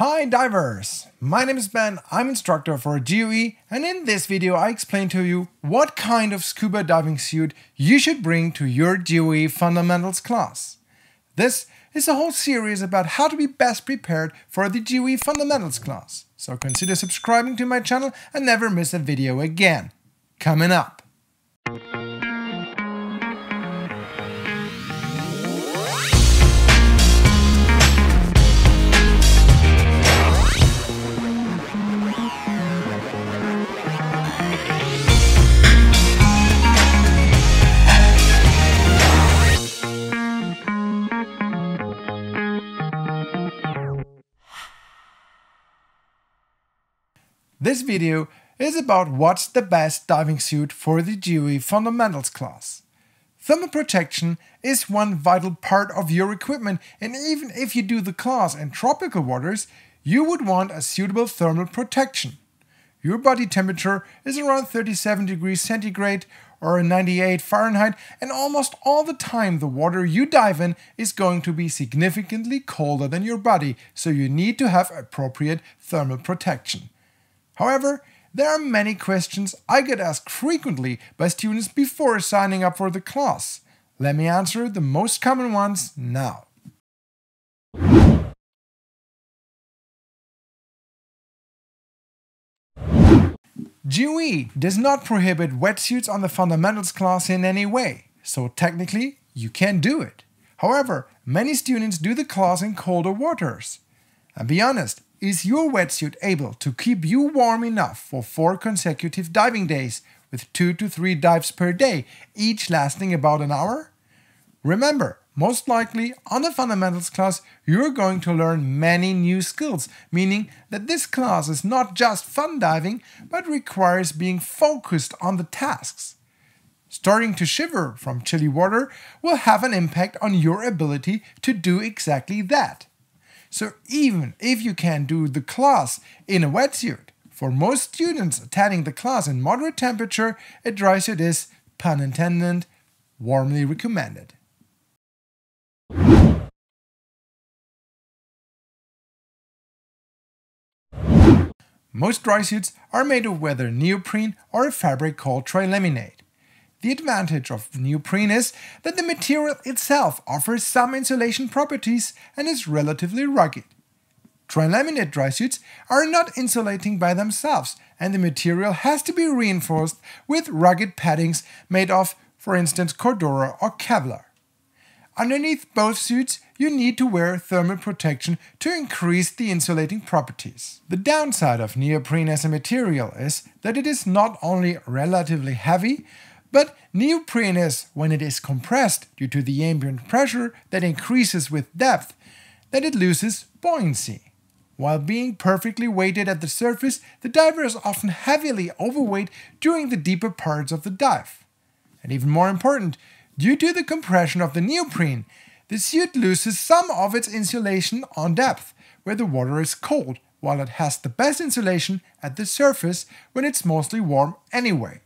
Hi divers! My name is Ben, I'm instructor for GUE and in this video I explain to you what kind of scuba diving suit you should bring to your GUE Fundamentals class. This is a whole series about how to be best prepared for the GUE Fundamentals class, so consider subscribing to my channel and never miss a video again. Coming up! This video is about what's the best diving suit for the GUE Fundamentals class. Thermal protection is one vital part of your equipment and even if you do the class in tropical waters, you would want a suitable thermal protection. Your body temperature is around 37 degrees centigrade or 98 Fahrenheit and almost all the time the water you dive in is going to be significantly colder than your body, so you need to have appropriate thermal protection. However, there are many questions I get asked frequently by students before signing up for the class. Let me answer the most common ones now. GUE does not prohibit wetsuits on the fundamentals class in any way, so technically you can do it. However, many students do the class in colder waters. And be honest, is your wetsuit able to keep you warm enough for four consecutive diving days with two to three dives per day, each lasting about an hour? Remember, most likely on the fundamentals class, you're going to learn many new skills, meaning that this class is not just fun diving, but requires being focused on the tasks. Starting to shiver from chilly water will have an impact on your ability to do exactly that. So even if you can do the class in a wetsuit, for most students attending the class in moderate temperature, a dry suit is, pun intended, warmly recommended. Most dry suits are made of whether neoprene or a fabric called trilaminate. The advantage of neoprene is that the material itself offers some insulation properties and is relatively rugged. Trilaminate dry suits are not insulating by themselves, and the material has to be reinforced with rugged paddings made of, for instance, Cordura or Kevlar. Underneath both suits, you need to wear thermal protection to increase the insulating properties. The downside of neoprene as a material is that it is not only relatively heavy, but neoprene is, when it is compressed due to the ambient pressure that increases with depth, that it loses buoyancy. While being perfectly weighted at the surface, the diver is often heavily overweight during the deeper parts of the dive. And even more important, due to the compression of the neoprene, the suit loses some of its insulation on depth, where the water is cold, while it has the best insulation at the surface when it's mostly warm anyway.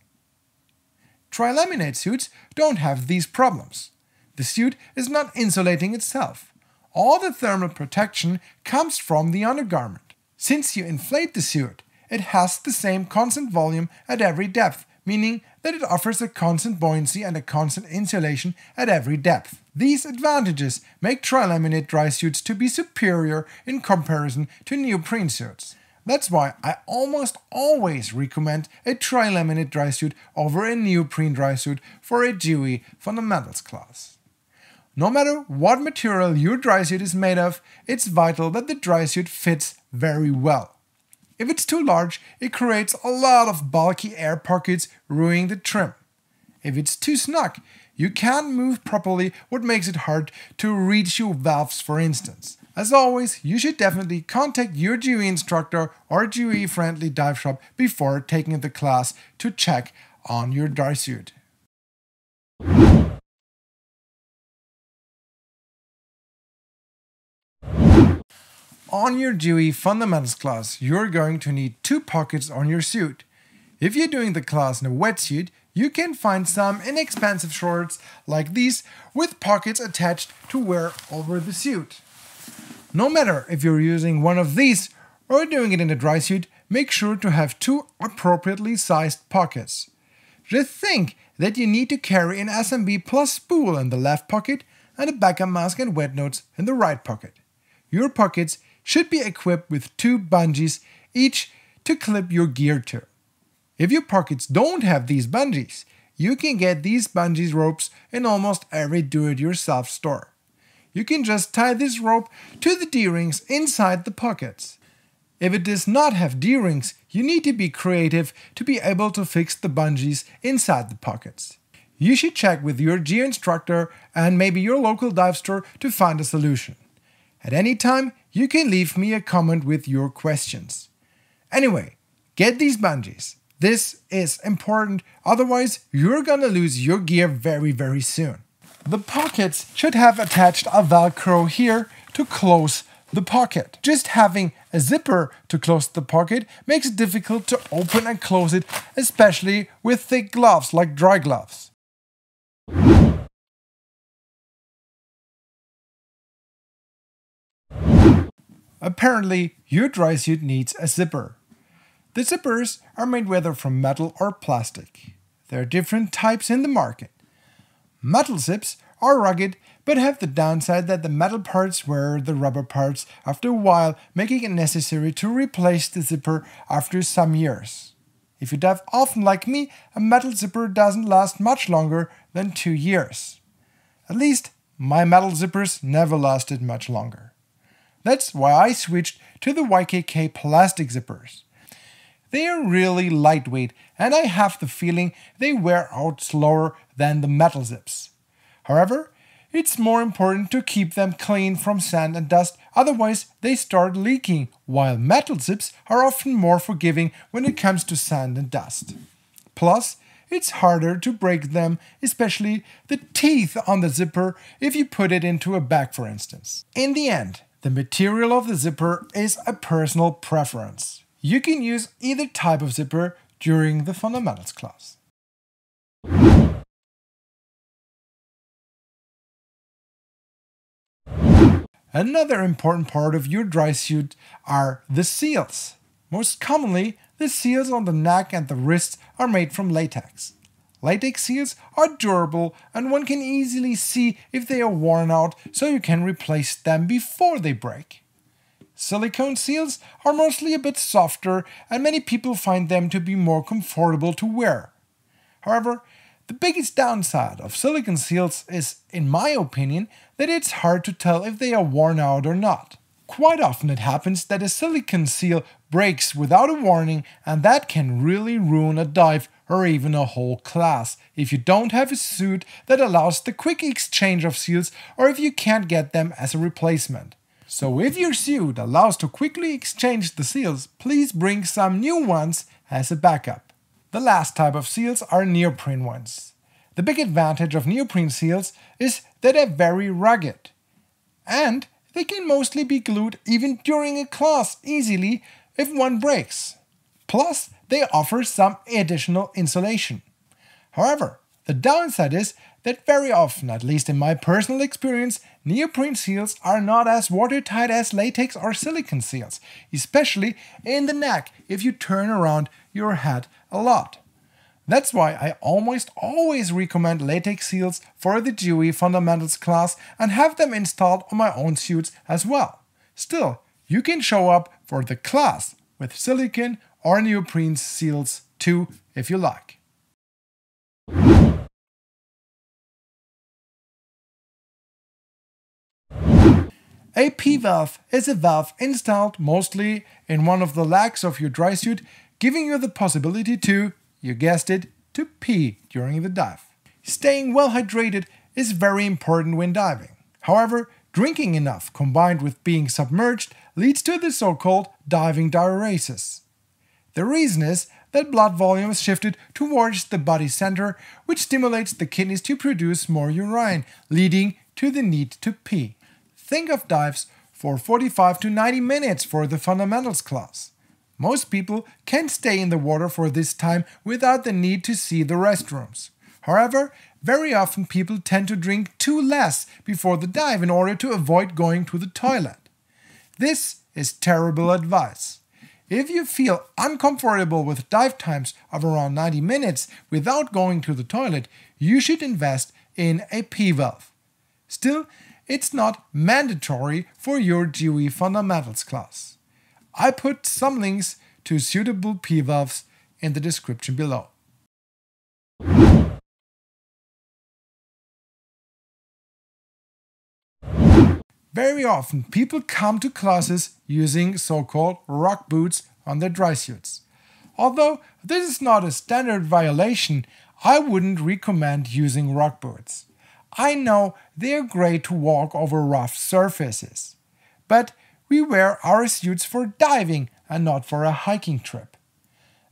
Trilaminate suits don't have these problems. The suit is not insulating itself. All the thermal protection comes from the undergarment. Since you inflate the suit, it has the same constant volume at every depth, meaning that it offers a constant buoyancy and a constant insulation at every depth. These advantages make trilaminate dry suits to be superior in comparison to neoprene suits. That's why I almost always recommend a trilaminate dry suit over a neoprene dry suit for a GUE fundamentals class. No matter what material your dry suit is made of, it's vital that the dry suit fits very well. If it's too large, it creates a lot of bulky air pockets, ruining the trim. If it's too snug, you can't move properly, what makes it hard to reach your valves, for instance. As always, you should definitely contact your GUE instructor or GUE friendly dive shop before taking the class to check on your dry suit. On your GUE Fundamentals class, you're going to need two pockets on your suit. If you're doing the class in a wetsuit, you can find some inexpensive shorts like these with pockets attached to wear over the suit. No matter if you're using one of these or doing it in a dry suit, make sure to have two appropriately sized pockets. Just think that you need to carry an SMB plus spool in the left pocket and a backup mask and wet notes in the right pocket. Your pockets should be equipped with two bungees each to clip your gear to. If your pockets don't have these bungees, you can get these bungees ropes in almost every do-it-yourself store. You can just tie this rope to the D-rings inside the pockets. If it does not have D-rings, you need to be creative to be able to fix the bungees inside the pockets. You should check with your GUE instructor and maybe your local dive store to find a solution. At any time, you can leave me a comment with your questions. Anyway, get these bungees. This is important, otherwise you're gonna lose your gear very very soon. The pockets should have attached a velcro here to close the pocket. Just having a zipper to close the pocket makes it difficult to open and close it, especially with thick gloves like dry gloves. Apparently, your dry suit needs a zipper. The zippers are made whether from metal or plastic. There are different types in the market. Metal zips are rugged but have the downside that the metal parts wear the rubber parts after a while, making it necessary to replace the zipper after some years. If you dive often like me, a metal zipper doesn't last much longer than two years. At least, my metal zippers never lasted much longer. That's why I switched to the YKK plastic zippers. They are really lightweight, and I have the feeling they wear out slower than the metal zips. However, it's more important to keep them clean from sand and dust, otherwise they start leaking, while metal zips are often more forgiving when it comes to sand and dust. Plus, it's harder to break them, especially the teeth on the zipper if you put it into a bag for instance. In the end, the material of the zipper is a personal preference. You can use either type of zipper during the fundamentals class. Another important part of your dry suit are the seals. Most commonly, the seals on the neck and the wrists are made from latex. Latex seals are durable and one can easily see if they are worn out so you can replace them before they break. Silicone seals are mostly a bit softer and many people find them to be more comfortable to wear. However, the biggest downside of silicone seals is, in my opinion, that it's hard to tell if they are worn out or not. Quite often it happens that a silicone seal breaks without a warning and that can really ruin a dive or even a whole class if you don't have a suit that allows the quick exchange of seals or if you can't get them as a replacement. So if your suit allows to quickly exchange the seals, please bring some new ones as a backup. The last type of seals are neoprene ones. The big advantage of neoprene seals is that they're very rugged. And they can mostly be glued even during a class easily if one breaks. Plus, they offer some additional insulation. However, the downside is that very often, at least in my personal experience, neoprene seals are not as watertight as latex or silicone seals, especially in the neck if you turn around your head a lot. That's why I almost always recommend latex seals for the GUE Fundamentals class and have them installed on my own suits as well. Still, you can show up for the class with silicone or neoprene seals too if you like. A P-valve is a valve installed mostly in one of the legs of your dry suit, giving you the possibility to, you guessed it, to pee during the dive. Staying well hydrated is very important when diving. However, drinking enough combined with being submerged leads to the so-called diving diuresis. The reason is that blood volume is shifted towards the body center, which stimulates the kidneys to produce more urine, leading to the need to pee. Think of dives for 45 to 90 minutes for the fundamentals class. Most people can stay in the water for this time without the need to see the restrooms. However, very often people tend to drink too less before the dive in order to avoid going to the toilet. This is terrible advice. If you feel uncomfortable with dive times of around 90 minutes without going to the toilet, you should invest in a P valve. Still, it's not mandatory for your GUE fundamentals class. I put some links to suitable P valves in the description below. Very often, people come to classes using so called rock boots on their dry suits. Although this is not a standard violation, I wouldn't recommend using rock boots. I know they're great to walk over rough surfaces, but we wear our suits for diving and not for a hiking trip.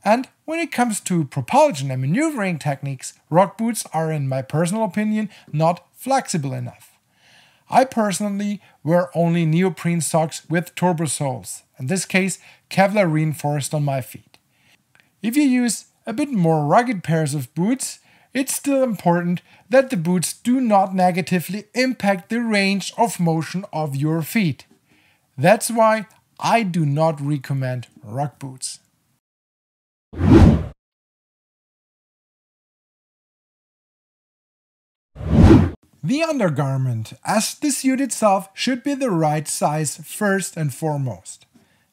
And when it comes to propulsion and maneuvering techniques, rock boots are, in my personal opinion, not flexible enough. I personally wear only neoprene socks with turbo soles, in this case Kevlar reinforced on my feet. If you use a bit more rugged pairs of boots, it's still important that the boots do not negatively impact the range of motion of your feet. That's why I do not recommend rock boots. The undergarment, as the suit itself, should be the right size first and foremost.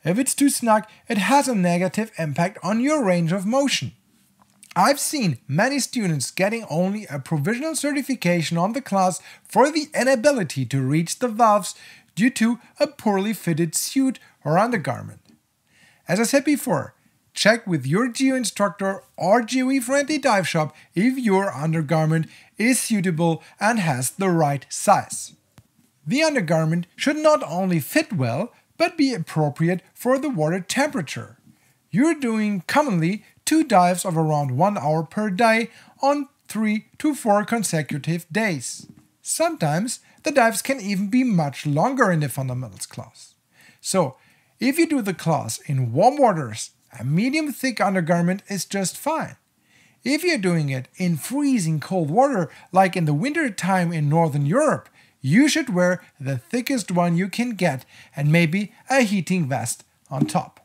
If it's too snug, it has a negative impact on your range of motion. I've seen many students getting only a provisional certification on the class for the inability to reach the valves due to a poorly fitted suit or undergarment. As I said before, check with your GUE instructor or GUE friendly dive shop if your undergarment is suitable and has the right size. The undergarment should not only fit well, but be appropriate for the water temperature. You're doing commonly two dives of around 1 hour per day on 3 to 4 consecutive days. Sometimes the dives can even be much longer in the fundamentals class. So, if you do the class in warm waters, a medium thick undergarment is just fine. If you're doing it in freezing cold water, like in the winter time in Northern Europe, you should wear the thickest one you can get and maybe a heating vest on top.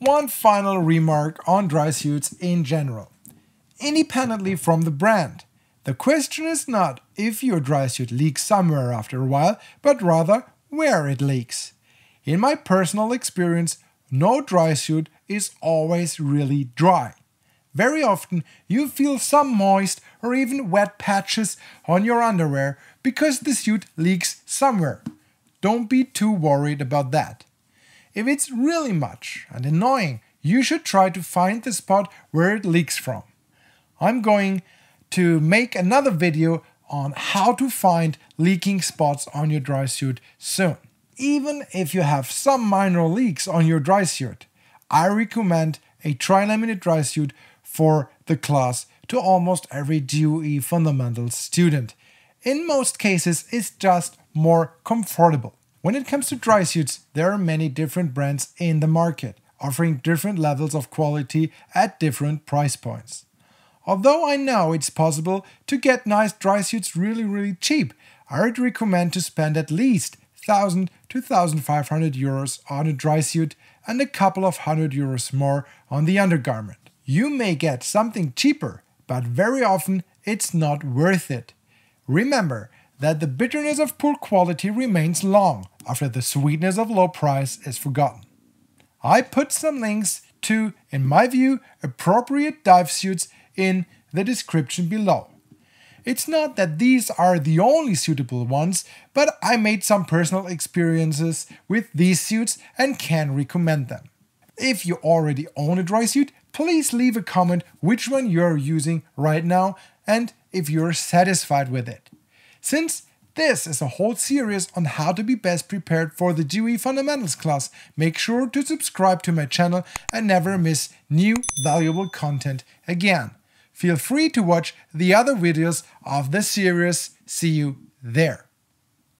One final remark on dry suits in general. Independently from the brand, the question is not if your dry suit leaks somewhere after a while, but rather where it leaks. In my personal experience, no dry suit is always really dry. Very often, you feel some moist or even wet patches on your underwear because the suit leaks somewhere. Don't be too worried about that. If it's really much and annoying, you should try to find the spot where it leaks from. I'm going to make another video on how to find leaking spots on your dry suit soon. Even if you have some minor leaks on your dry suit, I recommend a tri-laminate dry suit for the class to almost every GUE fundamentals student. In most cases, it's just more comfortable. When it comes to dry suits, there are many different brands in the market, offering different levels of quality at different price points. Although I know it's possible to get nice dry suits really really cheap, I would recommend to spend at least 1000 to 1500 euros on a dry suit and a couple of hundred euros more on the undergarment. You may get something cheaper, but very often it's not worth it. Remember that the bitterness of poor quality remains long after the sweetness of low price is forgotten. I put some links to, in my view, appropriate dive suits in the description below. It's not that these are the only suitable ones, but I made some personal experiences with these suits and can recommend them. If you already own a dry suit, please leave a comment which one you're using right now and if you're satisfied with it. Since this is a whole series on how to be best prepared for the GUE Fundamentals class. Make sure to subscribe to my channel and never miss new valuable content again. Feel free to watch the other videos of this series. See you there.